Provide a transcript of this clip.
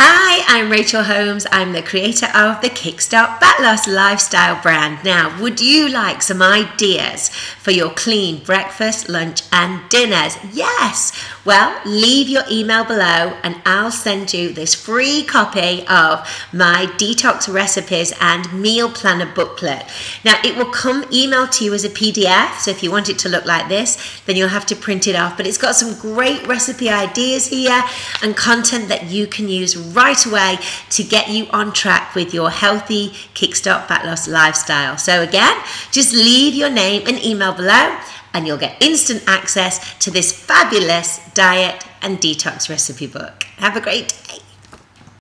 Hi, I'm Rachel Holmes. I'm the creator of the Kickstart Fat Loss Lifestyle brand. Now, would you like some ideas for your clean breakfast, lunch, and dinners? Yes. Well, leave your email below and I'll send you this free copy of my detox recipes and meal planner booklet. Now, it will come emailed to you as a PDF. So if you want it to look like this, then you'll have to print it off. But it's got some great recipe ideas here and content that you can use right away to get you on track with your healthy kickstart fat loss lifestyle. So again, just leave your name and email below and you'll get instant access to this fabulous diet and detox recipe book. Have a great day.